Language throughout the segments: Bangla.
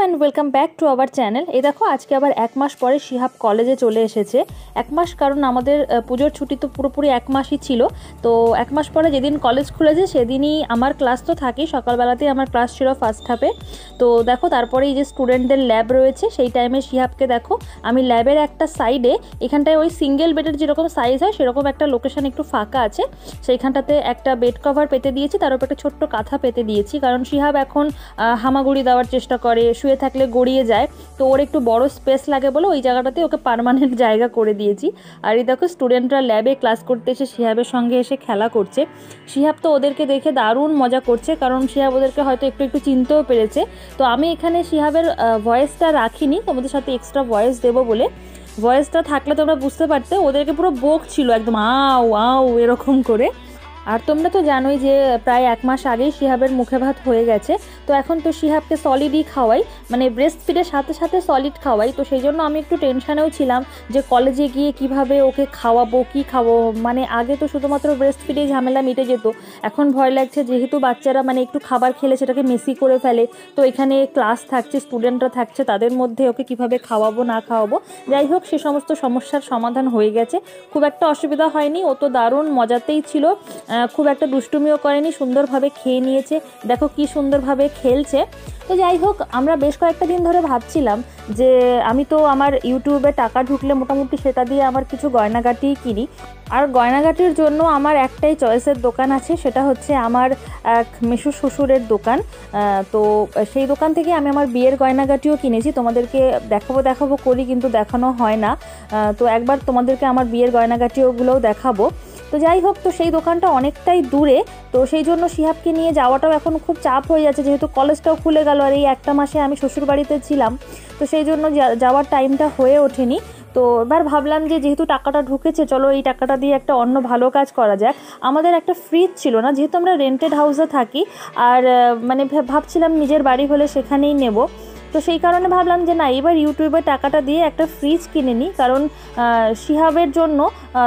And welcome back to our channel এই দেখো, আজকে আবার এক মাস পরে শিহাব কলেজে চলে এসেছে। এক মাস কারণ আমাদের পুজোর ছুটি তো পুরোপুরি এক মাসই ছিল। তো এক মাস পরে যেদিন কলেজ খুলেছে, সেদিনই আমার ক্লাস তো থাকেই। সকালবেলাতেই আমার ক্লাস ছিল ফার্স্ট হাফে তো দেখো, তারপরে এই যে স্টুডেন্টদের ল্যাব রয়েছে, সেই টাইমে শিহাবকে দেখো, আমি ল্যাবের একটা সাইডে এখানটায় ওই সিঙ্গেল বেডের যেরকম সাইজ হয়, সেরকম একটা লোকেশন একটু ফাঁকা আছে। সেইখানটাতে একটা বেড কভার পেতে দিয়েছি, তার উপর একটা ছোট্ট কাঁথা পেতে দিয়েছি। কারণ শিহাব এখন হামাগুড়ি দেওয়ার চেষ্টা করে শুয়ে থাকলে গড়িয়ে যায়, তো ওর একটু বড় স্পেস লাগে বলে ওই জায়গাটাতে ওকে পার্মানেন্ট জায়গা করে দিয়েছি। আর এই দেখো স্টুডেন্টরা ল্যাবে ক্লাস করতে এসে শিহাবের সঙ্গে এসে খেলা করছে। শিহাব তো ওদেরকে দেখে দারুণ মজা করছে, কারণ শিহাব ওদেরকে হয়তো একটু একটু চিনতেও পেরেছে। তো আমি এখানে শিহাবের ভয়েসটা রাখিনি, তোমাদের সাথে এক্সট্রা ভয়েস দেবো বলে। ভয়েসটা থাকলে তোমরা বুঝতে পারতে, ওদেরকে পুরো বোক ছিল একদম আও আও এরকম করে। আর তোমরা তো জানোই যে প্রায় এক মাস আগেই শিহাবের মুখে ভাত হয়ে গেছে। তো এখন তো শিহাবকে সলিডই খাওয়াই মানে ব্রেস্ট ফিডের সাথে সাথে সলিড খাওয়াই। তো সেই জন্য আমি একটু টেনশানেও ছিলাম যে কলেজে গিয়ে কীভাবে ওকে খাওয়াবো, কি খাব মানে আগে তো শুধুমাত্র ব্রেস্ট ফিডেই ঝামেলা মিটে যেত। এখন ভয় লাগছে যেহেতু বাচ্চারা মানে একটু খাবার খেলে সেটাকে মেসি করে ফেলে। তো এখানে ক্লাস থাকছে স্টুডেন্টরা থাকছে, তাদের মধ্যে ওকে কীভাবে খাওয়াবো, না খাওয়াবো? যাই হোক, সে সমস্ত সমস্যার সমাধান হয়ে গেছে। খুব একটা অসুবিধা হয়নি, ও তো দারুণ মজাতেই ছিল। খুব একটা দুষ্টুমিও করেনি, সুন্দরভাবে খেয়ে নিয়েছে। দেখো কি সুন্দরভাবে খেলছে। তো যাই হোক, আমরা বেশ কয়েকটা দিন ধরে ভাবছিলাম যে আমি তো আমার ইউটিউবে টাকা ঢুকলে মোটামুটি সেটা দিয়ে আমার কিছু গয়নাগাটিই কিনি। আর গয়নাগাটির জন্য আমার একটাই চয়েসের দোকান আছে, সেটা হচ্ছে আমার এক মেশু শ্বশুরের দোকান। তো সেই দোকান থেকে আমি আমার বিয়ের গয়নাগাটিও কিনেছি। তোমাদেরকে দেখাবো দেখাবো, করি, কিন্তু দেখানো হয় না। তো একবার তোমাদেরকে আমার বিয়ের গয়নাগাটিওগুলোও দেখাবো। তো যাই হোক, তো সেই দোকানটা অনেকটাই দূরে। তো সেই জন্য শিহাবকে নিয়ে যাওয়াটাও এখন খুব চাপ হয়ে যাচ্ছে, যেহেতু কলেজটাও খুলে গেল আর এই একটা মাসে আমি শ্বশুর বাড়িতে ছিলাম। তো সেই জন্য যাওয়ার টাইমটা হয়ে ওঠেনি। তো এবার ভাবলাম যে যেহেতু টাকাটা ঢুকেছে, চলো এই টাকাটা দিয়ে একটা অন্য ভালো কাজ করা যাক। আমাদের একটা ফ্রিজ ছিল না, যেহেতু আমরা রেন্টেড হাউসে থাকি, আর মানে ভাবছিলাম নিজের বাড়ি হলে সেখানেই নেব। তো সেই কারণে ভাবলাম যে না এবার ইউটিউবে টাকাটা দিয়ে একটা ফ্রিজ কিনে নিই। কারণ শিহাবের জন্য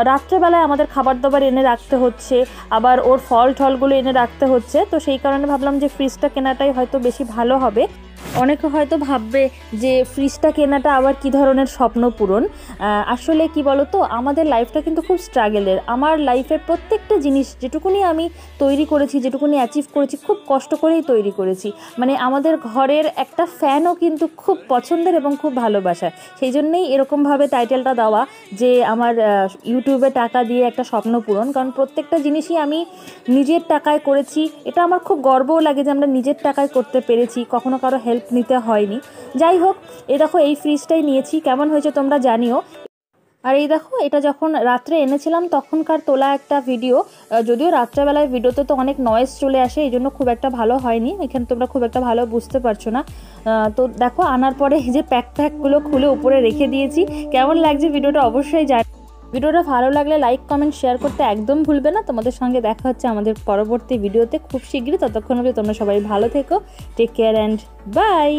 রাত্রেবেলায় আমাদের খাবার দাবার এনে রাখতে হচ্ছে, আবার ওর ফল ঠলগুলো এনে রাখতে হচ্ছে। তো সেই কারণে ভাবলাম যে ফ্রিজটা কেনাটাই হয়তো বেশি ভালো হবে। অনেকে হয়তো ভাববে যে ফ্রিজটা কেনাটা আবার কি ধরনের স্বপ্ন পূরণ। আসলে কি বলতো, আমাদের লাইফটা কিন্তু খুব স্ট্রাগেলের আমার লাইফের প্রত্যেকটা জিনিস যেটুকুনি আমি তৈরি করেছি, যেটুকুনি অ্যাচিভ করেছি, খুব কষ্ট করেই তৈরি করেছি। মানে আমাদের ঘরের একটা ফ্যানও কিন্তু খুব পছন্দের এবং খুব ভালোবাসার। সেই জন্যেই এরকমভাবে টাইটেলটা দেওয়া যে আমার ইউটিউবে টাকা দিয়ে একটা স্বপ্ন পূরণ। কারণ প্রত্যেকটা জিনিসই আমি নিজের টাকায় করেছি। এটা আমার খুব গর্বও লাগে যে আমরা নিজের টাকায় করতে পেরেছি। কখনো কারও হেল্প নিতে হয়নি। যাই হোক, এ দেখো, এই ফ্রিজটাই নিয়েছি। কেমন হয়েছে তোমরা জানিও। আর এই দেখো, এটা যখন রাত্রে এনেছিলাম, তখনকার তোলা একটা ভিডিও যদিও রাত্রেবেলায় ভিডিওতে তো অনেক নয়েজ চলে আসে, এই জন্য খুব একটা ভালো হয়নি। এখানে তোমরা খুব একটা ভালো বুঝতে পারছ না। তো দেখো, আনার পরে যে প্যাক প্যাকগুলো খুলে উপরে রেখে দিয়েছি। কেমন লাগছে ভিডিওটা অবশ্যই জানি ভিডিওটা ভালো লাগলে লাইক কমেন্ট শেয়ার করতে একদম ভুলবে না। তোমাদের সঙ্গে দেখা হচ্ছে আমাদের পরবর্তী ভিডিওতে খুব শীঘ্রই। ততক্ষণ অবধি তোমরা সবাই ভালো থেকো। Take care and by